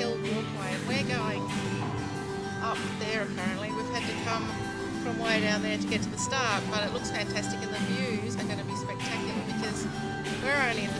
hill walkway we're going up there apparently. We've had to come from way down there to get to the start but it looks fantastic and the views are going to be spectacular because we're only in the